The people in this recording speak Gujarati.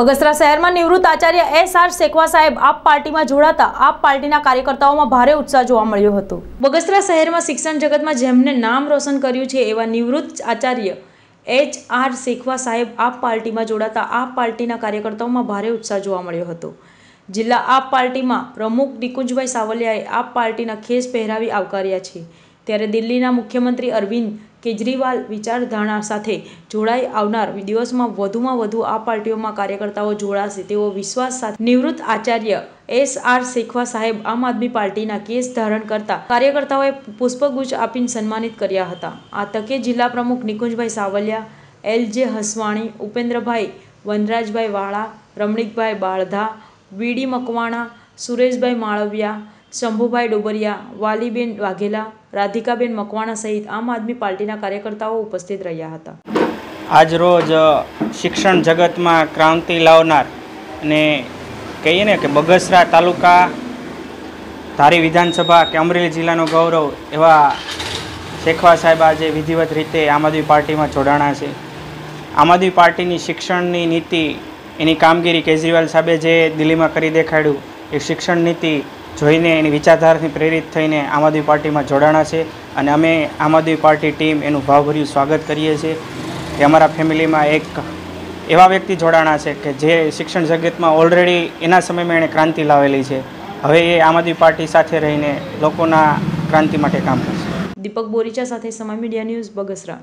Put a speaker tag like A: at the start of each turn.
A: બગસરા શહેરમાં નિવૃત્ત આચાર્ય એસ આર શેખવા સાહેબ આપ પાર્ટીમાં જોડાતા આપ પાર્ટીના કાર્યકર્તાઓમાં ભારે ઉત્સાહ જોવા મળ્યો હતો. બગસરા શહેરમાં શિક્ષણ જગતમાં જેમને નામ રોશન કર્યું છે એવા નિવૃત્ત આચાર્ય એચ આર શેખવા સાહેબ આપ પાર્ટીમાં જોડાતા આપ પાર્ટીના કાર્યકર્તાઓમાં ભારે ઉત્સાહ જોવા મળ્યો હતો. જિલ્લા આપ પાર્ટીમાં પ્રમુખ નિકુંજભાઈ સાવલિયાએ આપ પાર્ટીના ખેસ પહેરાવી આવકાર્યા છે. ત્યારે દિલ્હીના મુખ્યમંત્રી અરવિંદ કેજરીવાલ વિચારધારણા સાથે જોડાઈ આવનાર દિવસમાં વધુમાં વધુ આ પાર્ટીઓમાં કાર્યકર્તાઓ જોડાશે. તેવો વિશ્વાસ સાથે નિવૃત્ત આચાર્ય એસ આર શેખવા સાહેબ આમ આદમી પાર્ટીના કેસ ધારણ કરતા કાર્યકર્તાઓએ પુષ્પગુચ્છ આપીને સન્માનિત કર્યા હતા. આ તકે જિલ્લા પ્રમુખ નિકુંજભાઈ સાવલિયા, એલ જે હસવાણી, ઉપેન્દ્રભાઈ વનરાજભાઈ વાળા, રમણીકભાઈ બાળધા વીડી મકવાણા, સુરેશભાઈ માળવિયા શંભુભાઈ ડોબરિયા, વાલીબેન વાઘેલા, રાધિકાબેન મકવાણા સહિત આમ આદમી પાર્ટીના કાર્યકર્તાઓ ઉપસ્થિત રહ્યા હતા.
B: આજ રોજ શિક્ષણ જગતમાં ક્રાંતિ લાવનાર અને કહીએ ને કે બગસરા તાલુકા ધારી વિધાનસભા કે અમરેલી જિલ્લાનું ગૌરવ એવા શેખવા સાહેબ આજે વિધિવત રીતે આમ આદમી પાર્ટીમાં જોડાણા છે. આમ આદમી પાર્ટીની શિક્ષણની નીતિ એની કામગીરી કેજરીવાલ સાહેબે જે દિલ્હીમાં કરી દેખાડ્યું, એ શિક્ષણ નીતિ જોઈને એની વિચારધારાથી પ્રેરિત થઈને આમ આદમી પાર્ટીમાં જોડાણા છે અને અમે આમ આદમી પાર્ટી ટીમ એનું ભાવભર્યું સ્વાગત કરીએ છીએ કે અમારા ફેમિલીમાં એક એવા વ્યક્તિ જોડાણા છે કે જે શિક્ષણ જગતમાં ઓલરેડી એના સમયમાં એણે ક્રાંતિ લાવેલી છે. હવે એ આમ આદમી પાર્ટી સાથે રહીને લોકોના ક્રાંતિ માટે કામ કરશે.
A: દીપક બોરીચા સાથે સમય મીડિયા ન્યૂઝ બગસરા.